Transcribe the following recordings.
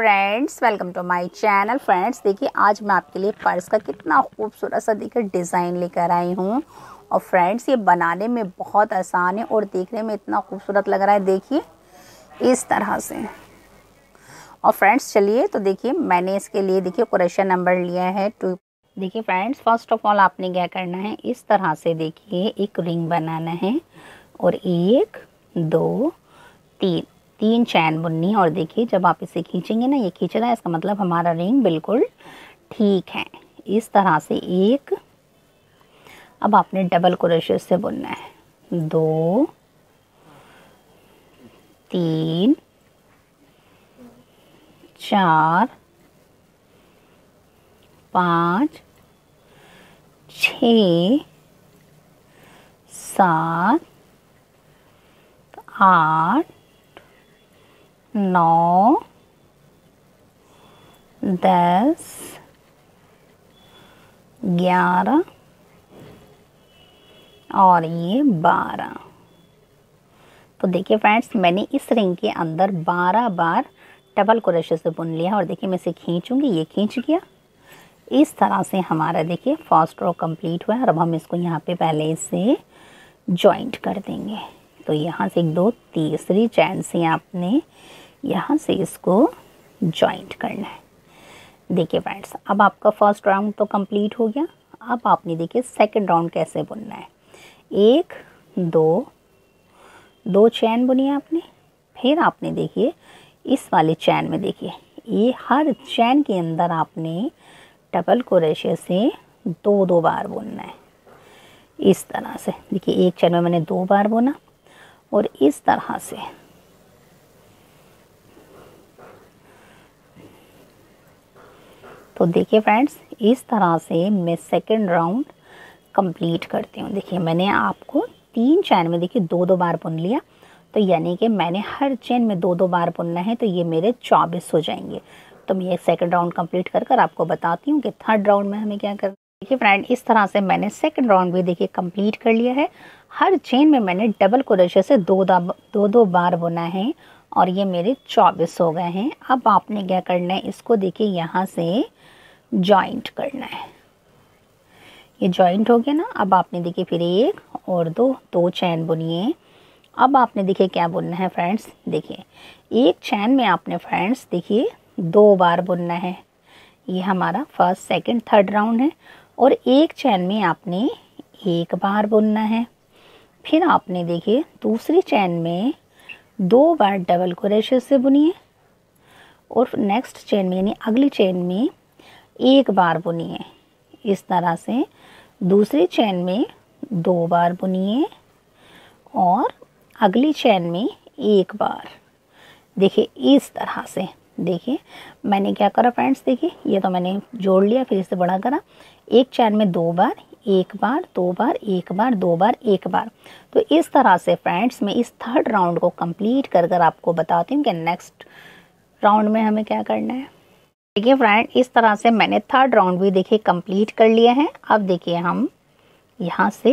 Friends welcome to my channel friends देखिए, आज मैं आपके लिए पर्स का कितना खूबसूरत सा देखिए डिज़ाइन लेकर आई हूँ। और फ्रेंड्स ये बनाने में बहुत आसान है और देखने में इतना खूबसूरत लग रहा है। देखिए, इस तरह से। और फ्रेंड्स चलिए तो देखिए, मैंने इसके लिए देखिए क्वेश्चन नंबर लिया है। टू देखिए फ्रेंड्स फ़र्स्ट ऑफ़ ऑल आपने क्या करना है? इस तरह से देखिए, एक रिंग बनाना है। और एक, दो, तीन। तीन चैन बुननी है। और देखिए, जब आप इसे खींचेंगे ना, ये खींच रहा है इसका मतलब हमारा रिंग बिल्कुल ठीक है। इस तरह से एक, अब आपने डबल क्रोशे से बुनना है। दो, तीन, चार, पाँच, छ, सात, आठ नौ, दस, ग्यारह और ये बारह। तो देखिए फ्रेंड्स मैंने इस रिंग के अंदर बारह बार डबल क्रोशे से बुन लिया और देखिए मैं इसे खींचूँगी, ये खींच गया। इस तरह से हमारा देखिए फ़र्स्ट रो कंप्लीट हुआ है और अब हम इसको यहाँ पे पहले इसे जॉइंट कर देंगे। तो यहाँ से एक, दो, तीसरी चैन से आपने यहाँ से इसको जॉइंट करना है। देखिए फ्रेंड्स अब आपका फ़र्स्ट राउंड तो कंप्लीट हो गया। अब आपने देखिए सेकंड राउंड कैसे बुनना है। एक, दो दो चैन बुनी आपने। फिर आपने देखिए, इस वाले चैन में देखिए, ये हर चैन के अंदर आपने डबल क्रोशे से दो दो बार बुनना है। इस तरह से, देखिए एक चैन में मैंने दो बार बुना और इस तरह से। तो देखिए फ्रेंड्स इस तरह से मैं सेकंड राउंड कंप्लीट करती हूँ। देखिए, मैंने आपको तीन चैन में देखिए दो दो बार बुन लिया। तो यानी कि मैंने हर चैन में दो दो बार बुनना है तो ये मेरे चौबीस हो जाएँगे। तो मैं ये सेकंड राउंड कंप्लीट कर कर आपको बताती हूँ कि थर्ड राउंड में हमें क्या कर, देखिए फ्रेंड इस तरह से मैंने सेकंड राउंड भी देखिए कंप्लीट कर लिया है। हर चेन में मैंने डबल क्रोशे से दो दो दो बार बुना है और ये मेरे चौबीस हो गए हैं। अब आपने क्या करना है, इसको देखिए यहाँ से जॉइंट करना है। ये जॉइंट हो गया ना, अब आपने देखिए फिर एक और दो दो चैन बुनिए अब आपने देखिए क्या बुनना है फ्रेंड्स देखिए, एक चैन में आपने फ्रेंड्स देखिए, दो बार बुनना है। ये हमारा फ़र्स्ट सेकंड थर्ड राउंड है और एक चैन में आपने एक बार बुनना है। फिर आपने देखिए, दूसरी चैन में दो बार डबल क्रोशे से बुनिए और नेक्स्ट चैन में, यानी अगली चैन में एक बार बुनिए। इस तरह से दूसरी चैन में दो बार बुनिए और अगली चैन में एक बार। देखिए, इस तरह से। देखिए, मैंने क्या करा फ्रेंड्स? देखिए, ये तो मैंने जोड़ लिया, फिर इसे बड़ा करा। एक चैन में दो बार, एक बार, दो बार, एक बार, दो बार, एक बार। तो इस तरह से फ्रेंड्स, मैं इस थर्ड राउंड को कंप्लीट कर कर आपको बताती हूँ कि नेक्स्ट राउंड में हमें क्या करना है। देखिए फ्रेंड इस तरह से मैंने थर्ड राउंड भी देखिए कंप्लीट कर लिया है। अब देखिए हम यहाँ से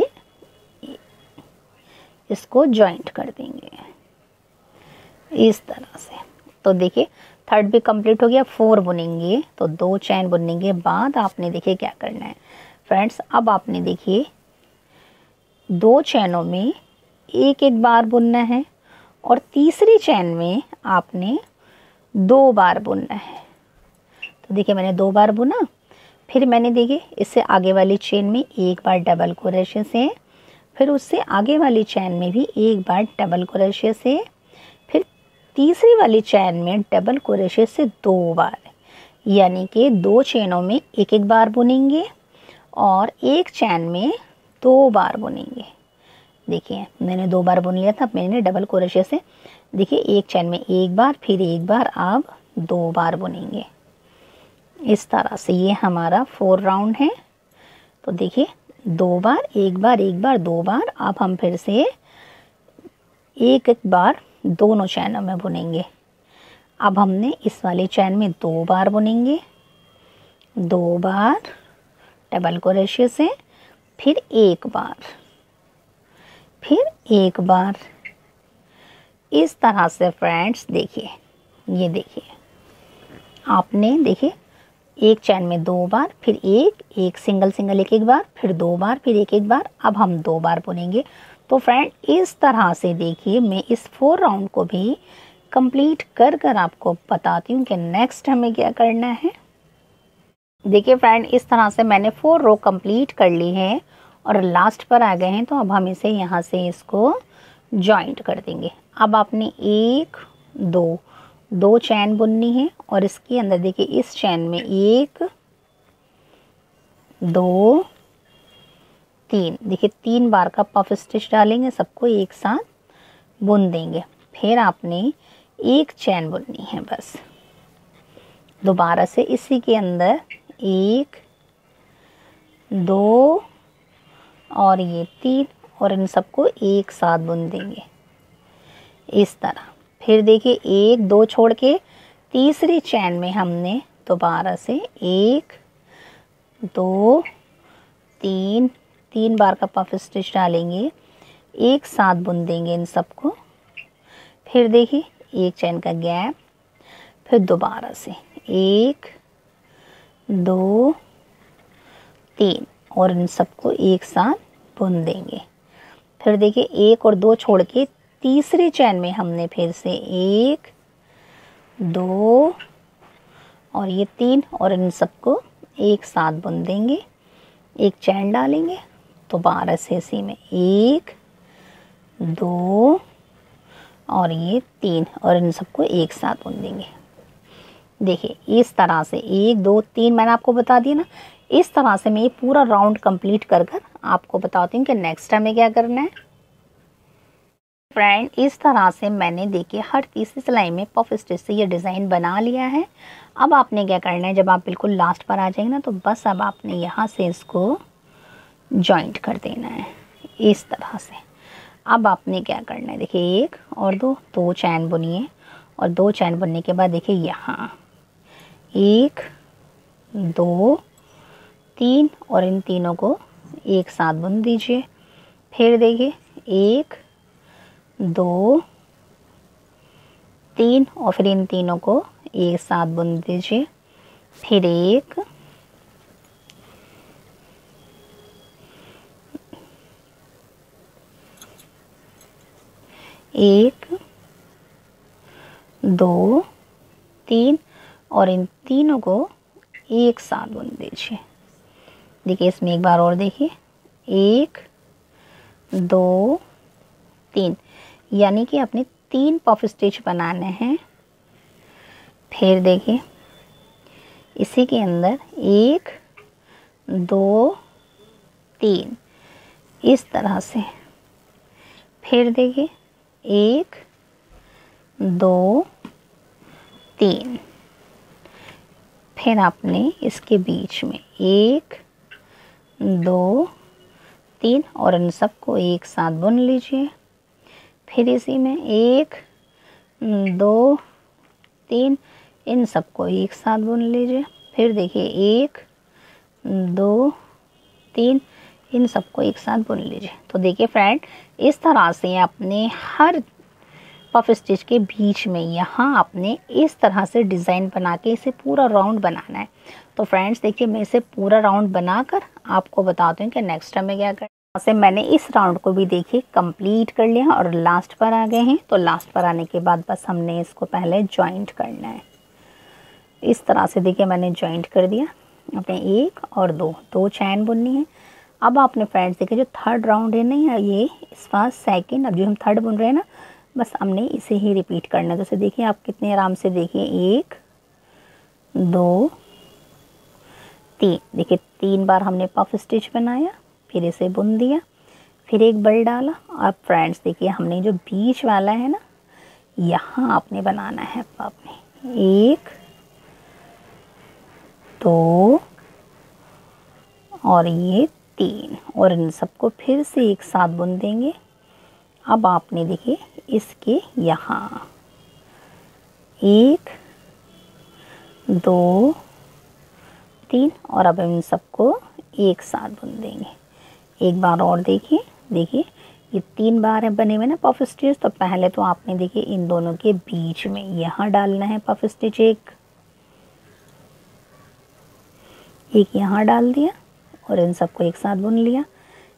इसको जॉइंट कर देंगे। इस तरह से। तो देखिए थर्ड भी कंप्लीट हो गया फोर बुनेंगे। तो दो चैन बुनने के बाद आपने देखिए क्या करना है। फ्रेंड्स अब आपने देखिए, दो चैनों में एक एक बार बुनना है और तीसरी चैन में आपने दो बार बुनना है। तो देखिए, मैंने दो बार बुना, फिर मैंने देखिए, इससे आगे वाली चेन में एक बार डबल क्रोशे से, फिर उससे आगे वाली चैन में भी एक बार डबल क्रोशे से, फिर तीसरी वाली चैन में डबल क्रोशे से दो बार। यानी कि दो चेनों में एक एक बार बुनेंगे और एक चैन में दो बार बुनेंगे। देखिए, मैंने दो बार बुन लिया था मैंने डबल क्रोशे से, देखिए, एक चैन में एक बार, फिर एक बार आप दो बार बुनेंगे। इस तरह से ये हमारा फोर राउंड है। तो देखिए, दो बार, एक बार एक बार, दो बार, अब हम फिर से एक एक बार दोनों चैनों में बुनेंगे। अब हमने इस वाले चैन में दो बार बुनेंगे। दो बार डबल क्रोशे से, फिर एक बार, फिर एक बार। इस तरह से फ्रेंड्स देखिए, ये देखिए, आपने, देखिए एक चैन में दो बार, फिर एक एक सिंगल सिंगल एक एक बार, फिर दो बार, फिर एक एक बार। अब हम दो बार बुनेंगे। तो फ्रेंड इस तरह से देखिए, मैं इस फोर राउंड को भी कंप्लीट कर कर आपको बताती हूँ कि नेक्स्ट हमें क्या करना है। देखिए फ्रेंड इस तरह से मैंने फोर रो कंप्लीट कर ली है और लास्ट पर आ गए हैं तो अब हम इसे यहाँ से इसको जॉइंट कर देंगे। अब आपने एक, दो दो चैन बुननी है और इसके अंदर देखिए, इस चैन में एक, दो, तीन। देखिए, तीन बार का पफ स्टिच डालेंगे, सबको एक साथ बुन देंगे। फिर आपने एक चैन बुननी है बस। दोबारा से इसी के अंदर एक, दो और ये तीन और इन सबको एक साथ बुन देंगे। इस तरह। फिर देखिए, एक, दो छोड़ के तीसरी चैन में हमने दोबारा से एक, दो, तीन तीन बार का पफ स्टिच डालेंगे। एक साथ बुन देंगे इन सबको। फिर देखिए, एक चैन का गैप फिर दोबारा से एक, दो, तीन और इन सबको एक साथ बुन देंगे। फिर देखिए, एक और दो छोड़ के तीसरे चैन में हमने फिर से एक, दो और ये तीन और इन सबको एक साथ बुन देंगे। एक चैन डालेंगे तो बारह से इसी में एक, दो और ये तीन और इन सबको एक साथ बुन देंगे। देखिए, इस तरह से एक, दो, तीन मैंने आपको बता दिया ना, इस तरह से मैं ये पूरा राउंड कंप्लीट कर कर आपको बताती हूँ कि नेक्स्ट हमें क्या करना है। फ्रेंड, इस तरह से मैंने देखिए हर तीसरी सिलाई में पफ स्टिच से ये डिज़ाइन बना लिया है। अब आपने क्या करना है, जब आप बिल्कुल लास्ट पर आ जाएँगे ना तो बस अब आपने यहाँ से इसको जॉइंट कर देना है, इस तरह से। अब आपने क्या करना है, देखिए एक और दो दो चैन बुनिए, और दो चैन बुनने के बाद देखिए यहाँ। एक, दो, तीन, और इन तीनों को एक साथ बुन दीजिए। फिर देखिए, एक दो, तीन, और फिर इन तीनों को एक साथ बुन दीजिए। फिर एक एक, दो, तीन, और इन तीनों को एक साथ बुन दीजिए। देखिए, इसमें एक बार और देखिए। एक, दो, तीन। यानी कि अपने तीन पफ स्टिच बनाने हैं। फिर देखिए, इसी के अंदर एक, दो, तीन, इस तरह से। फिर देखिए, एक, दो, तीन। फिर आपने इसके बीच में एक, दो, तीन और इन सबको एक साथ बुन लीजिए। फिर इसी में एक, दो, तीन, इन सबको एक साथ बुन लीजिए। फिर देखिए, एक, दो, तीन, इन सबको एक साथ बुन लीजिए। तो देखिए फ्रेंड, इस तरह से अपने हर पफ स्टिच के बीच में यहाँ आपने इस तरह से डिज़ाइन बना के इसे पूरा राउंड बनाना है। तो फ्रेंड्स, देखिए मैं इसे पूरा राउंड बनाकर आपको बताती हूँ कि नेक्स्ट हमें क्या कर से मैंने इस राउंड को भी देखिए कंप्लीट कर लिया और लास्ट पर आ गए हैं। तो लास्ट पर आने के बाद बस हमने इसको पहले जॉइंट करना है। इस तरह से देखिए मैंने जॉइंट कर दिया। अपने एक और दो दो चैन बुननी है। अब आपने फ्रेंड्स देखिए, जो थर्ड राउंड है ना, ये इस बार सेकेंड, अब जो हम थर्ड बुन रहे हैं ना, बस हमने इसे ही रिपीट करना है। तो देखिए, आप कितने आराम से देखिए, एक, दो, तीन। देखिए, तीन बार हमने पफ स्टिच बनाया। फिर इसे बुन दिया, फिर एक बल डाला। और फ्रेंड्स देखिए, हमने जो बीच वाला है ना, यहाँ आपने बनाना है आपने। एक, दो और ये तीन। और इन सबको फिर से एक साथ बुन देंगे। अब आपने देखिए, इसके यहाँ। एक, दो, तीन और अब इन सबको एक साथ बुन देंगे। एक बार और देखिए देखिए, ये तीन बार है बने हुए ना पफ स्टिच तो पहले तो आपने देखिए इन दोनों के बीच में यहाँ डालना है पफ स्टिच एक। एक यहाँ डाल दिया और इन सबको एक साथ बुन लिया।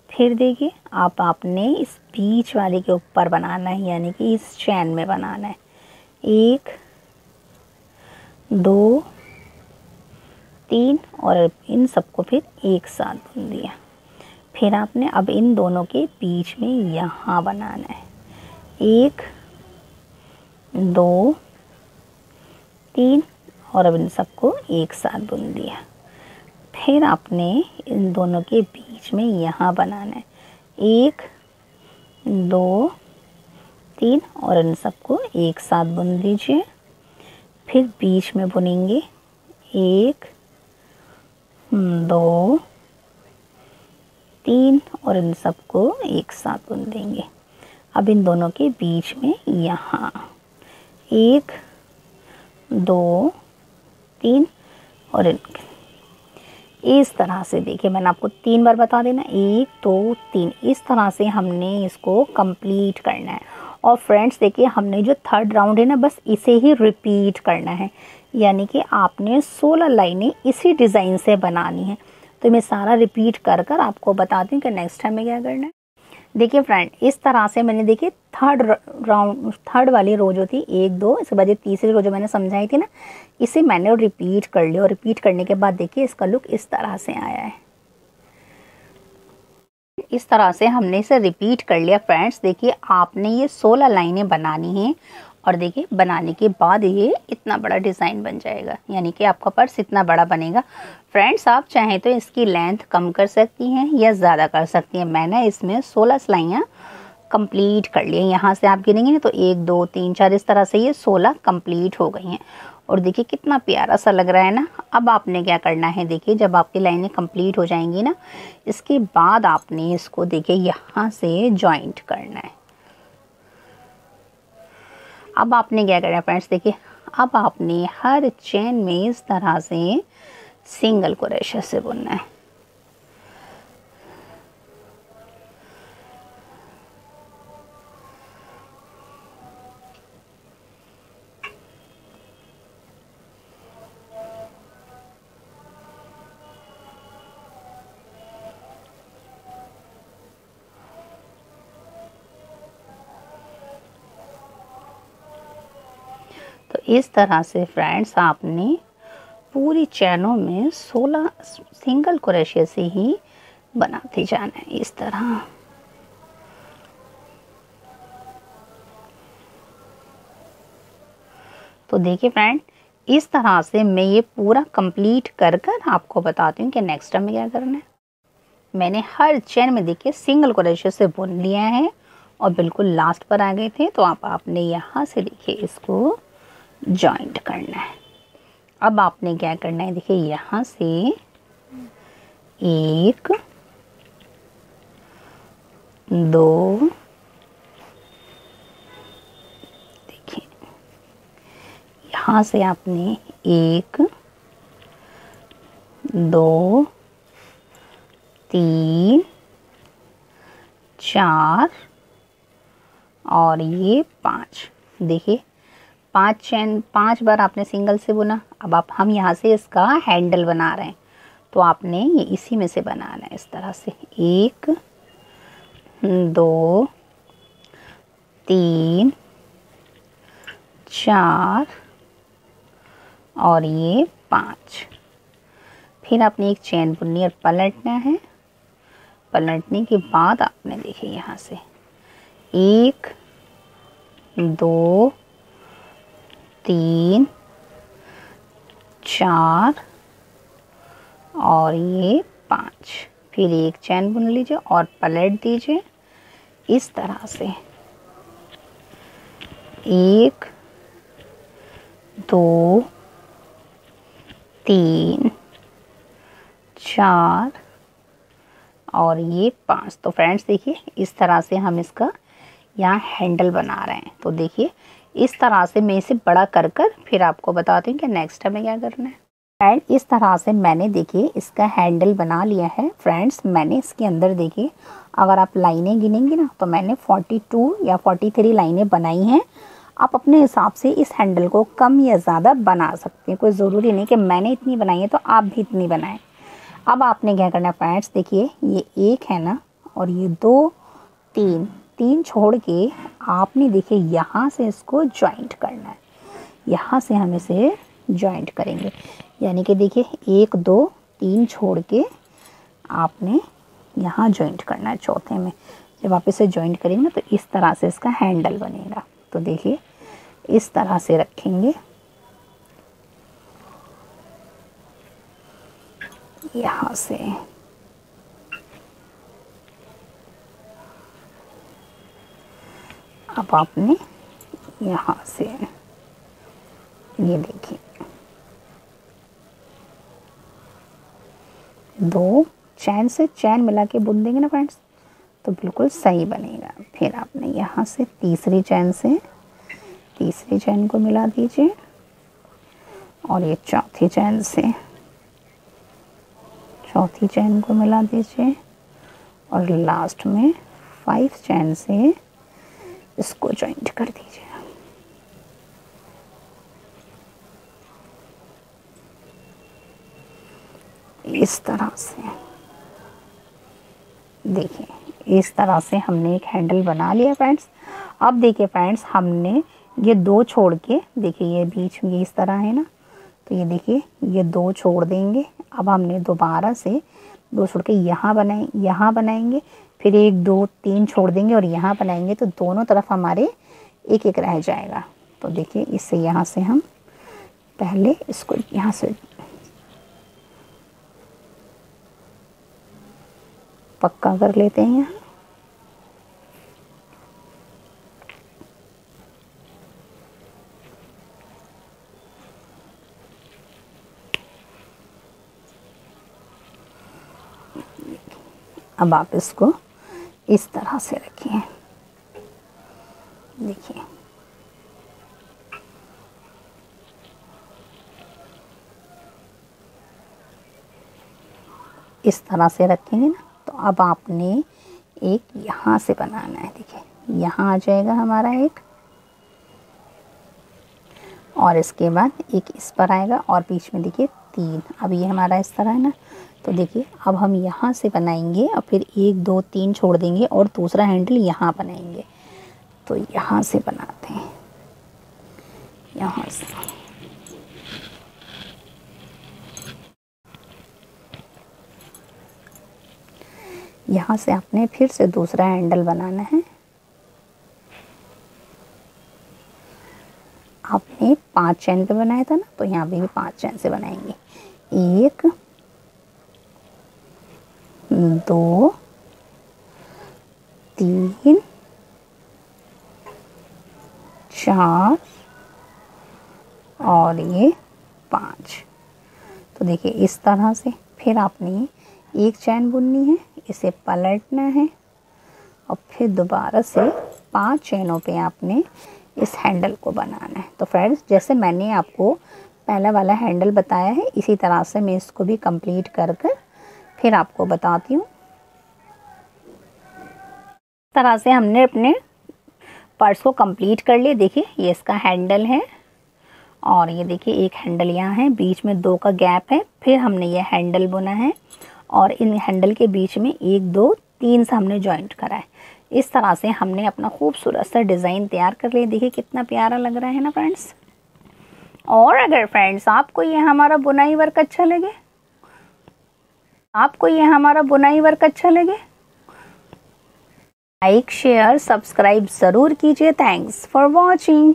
फिर देखिए, आप, आपने इस बीच वाले के ऊपर बनाना है, यानी कि इस चैन में बनाना है। एक, दो, तीन और इन सबको फिर एक साथ बुन दिया। फिर आपने अब इन दोनों के बीच में यहाँ बनाना है। एक, दो, तीन, और अब इन सबको एक साथ बुन दिया फिर आपने इन दोनों के बीच में यहाँ बनाना है। एक, दो, तीन, और इन सबको एक साथ बुन दीजिए फिर बीच में बुनेंगे। एक, दो तीन और इन सबको एक साथ बुन देंगे। अब इन दोनों के बीच में यहाँ। एक, दो, तीन और इस तरह से देखिए, मैंने आपको तीन बार बता देना। एक, दो, तीन। इस तरह से हमने इसको कंप्लीट करना है। और फ्रेंड्स देखिए, हमने जो थर्ड राउंड है ना, बस इसे ही रिपीट करना है। यानी कि आपने 16 लाइनें इसी डिज़ाइन से बनानी है। तो मैं सारा रिपीट कर कर आपको बता दूँ कि नेक्स्ट टाइम में क्या करना है। देखिए फ्रेंड इस तरह से मैंने देखिए थर्ड राउंड थर्ड वाली रो जो थी, एक, दो, इसके बाद तीसरी रो जो मैंने समझाई थी ना, इसे मैंने रिपीट कर लिया और रिपीट करने के बाद देखिए इसका लुक इस तरह से आया है। इस तरह से हमने इसे रिपीट कर लिया फ्रेंड्स देखिए आपने ये सोलह लाइनें बनानी हैं और देखिए बनाने के बाद ये इतना बड़ा डिज़ाइन बन जाएगा, यानी कि आपका पर्स इतना बड़ा बनेगा। फ्रेंड्स आप चाहें तो इसकी लेंथ कम कर सकती हैं या ज़्यादा कर सकती हैं। मैंने इसमें सोलह सिलाइयाँ कंप्लीट कर लिए यहाँ से आप गिनेंगे ना तो एक, दो, तीन, चार, इस तरह से ये सोलह कंप्लीट हो गई हैं। और देखिए कितना प्यारा सा लग रहा है ना। अब आपने क्या करना है? देखिए, जब आपकी लाइनें कंप्लीट हो जाएँगी ना, इसके बाद आपने इसको देखिए यहाँ से जॉइंट करना है। अब आपने क्या करना है फ्रेंड्स देखिए, अब आपने हर चेन में इस तरह से सिंगल क्रोशे से बुनना है। तो इस तरह से फ्रेंड्स आपने पूरी चैनों में 16 सिंगल क्रोशिया से ही बनाते जाना है इस तरह। तो देखिए फ्रेंड इस तरह से मैं ये पूरा कंप्लीट कर कर आपको बताती हूँ कि नेक्स्ट टाइम क्या करना है। मैंने हर चैन में देखिए सिंगल क्रोशिया से बुन लिया है और बिल्कुल लास्ट पर आ गए थे तो आप आपने यहाँ से देखिए इसको जॉइंट करना है। अब आपने क्या करना है? देखिए, यहाँ से एक, दो, देखिए, यहाँ से आपने एक, दो, तीन, चार और ये पाँच। देखिए पाँच चैन, पाँच बार आपने सिंगल से बुना। अब आप, हम यहाँ से इसका हैंडल बना रहे हैं। तो आपने ये इसी में से बनाना है, इस तरह से। एक, दो, तीन, चार और ये पाँच। फिर आपने एक चैन बुननी और पलटना है। पलटने के बाद आपने देखिए यहाँ से। एक, दो तीन, चार और ये पाँच। फिर एक चैन बुन लीजिए और पलट दीजिए इस तरह से। एक, दो, तीन, चार और ये पाँच। तो फ्रेंड्स देखिए इस तरह से हम इसका यहाँ हैंडल बना रहे हैं। तो देखिए इस तरह से मैं इसे बड़ा कर कर फिर आपको बताती हूँ कि नेक्स्ट हमें क्या करना है। एंड इस तरह से मैंने देखिए इसका हैंडल बना लिया है। फ्रेंड्स मैंने इसके अंदर देखिए, अगर आप लाइनें गिनेंगे ना तो मैंने 42 या 43 लाइनें बनाई हैं। आप अपने हिसाब से इस हैंडल को कम या ज़्यादा बना सकते हैं। कोई ज़रूरी नहीं कि मैंने इतनी बनाई है तो आप भी इतनी बनाएँ। अब आपने क्या करना है फ्रेंड्स देखिए, ये एक है ना, और ये दो, तीन तीन छोड़ के आपने देखिए यहाँ से इसको ज्वाइंट करना है। यहाँ से हम इसे ज्वाइंट करेंगे। यानी कि देखिए, एक, दो, तीन छोड़ के आपने यहाँ ज्वाइंट करना है चौथे में। जब आप इसे ज्वाइंट करेंगे ना तो इस तरह से इसका हैंडल बनेगा। तो देखिए, इस तरह से रखेंगे। यहाँ से। अब आपने यहाँ से ये देखिए। दो, चैन से चैन मिला के बुन देंगे ना फ्रेंड्स तो बिल्कुल सही बनेगा। फिर आपने यहाँ से तीसरी चैन से तीसरी चैन को मिला दीजिए। और ये चौथी चैन से चौथी चैन को मिला दीजिए। और लास्ट में फाइव चैन से इसको जॉइंट कर दीजिए इस तरह से। देखिए, इस तरह से हमने एक हैंडल बना लिया फ्रेंड्स अब देखिए फ्रेंड्स हमने ये दो छोड़ के, देखिए, ये बीच में इस तरह है ना? तो ये देखिए, ये दो छोड़ देंगे। अब हमने दोबारा से दो छोड़ के यहाँ बनाए, यहाँ बनाएँगे। फिर एक, दो, तीन छोड़ देंगे और यहाँ बनाएँगे तो दोनों तरफ़ हमारे एक एक रह जाएगा। तो देखिए इससे यहाँ से हम पहले इसको यहाँ से पक्का कर लेते हैं यहाँ। अब आप इसको इस तरह से रखिए देखिए। इस तरह से रखेंगे ना तो अब आपने एक यहाँ से बनाना है, देखिए। यहाँ आ जाएगा हमारा एक। और इसके बाद एक इस पर आएगा, और बीच में देखिए तीन। अब ये हमारा इस तरह है ना तो देखिए, अब हम यहाँ से बनाएँगे और फिर एक, दो, तीन छोड़ देंगे और दूसरा हैंडल यहाँ बनाएँगे। तो यहाँ से बनाते हैं। यहाँ से। यहाँ से आपने फिर से दूसरा हैंडल बनाना है। आपने पाँच चैन पे बनाया था ना तो यहाँ पे भी पाँच चैन से बनाएँगे। एक दो, तीन, चार और ये पाँच। तो देखिए, इस तरह से फिर आपने एक चैन बुननी है, इसे पलटना है और फिर दोबारा से पाँच चैनों पे आपने इस हैंडल को बनाना है। तो फ्रेंड्स, जैसे मैंने आपको पहला वाला हैंडल बताया है, इसी तरह से मैं इसको भी कंप्लीट कर कर फिर आपको बताती हूँ। तरह से हमने अपने पर्स को कंप्लीट कर लिए। देखिए, ये इसका हैंडल है और ये देखिए, एक हैंडल यहाँ है। बीच में दो का गैप है। फिर हमने ये हैंडल बुना है और इन हैंडल के बीच में एक, दो, तीन से हमने ज्वाइंट करा है। इस तरह से हमने अपना खूबसूरत सा डिज़ाइन तैयार कर लिया देखिए, कितना प्यारा लग रहा है ना फ्रेंड्स और अगर फ्रेंड्स आपको ये हमारा बुनाई वर्क अच्छा लगे आपको ये हमारा बुनाई वर्क अच्छा लगे? लाइक शेयर सब्सक्राइब ज़रूर कीजिए. Thanks for watching